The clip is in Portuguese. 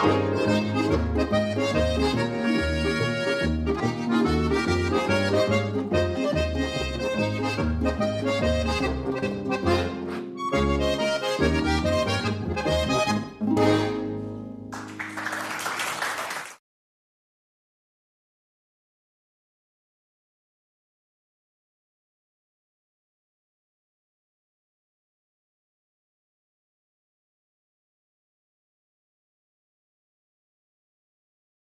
Música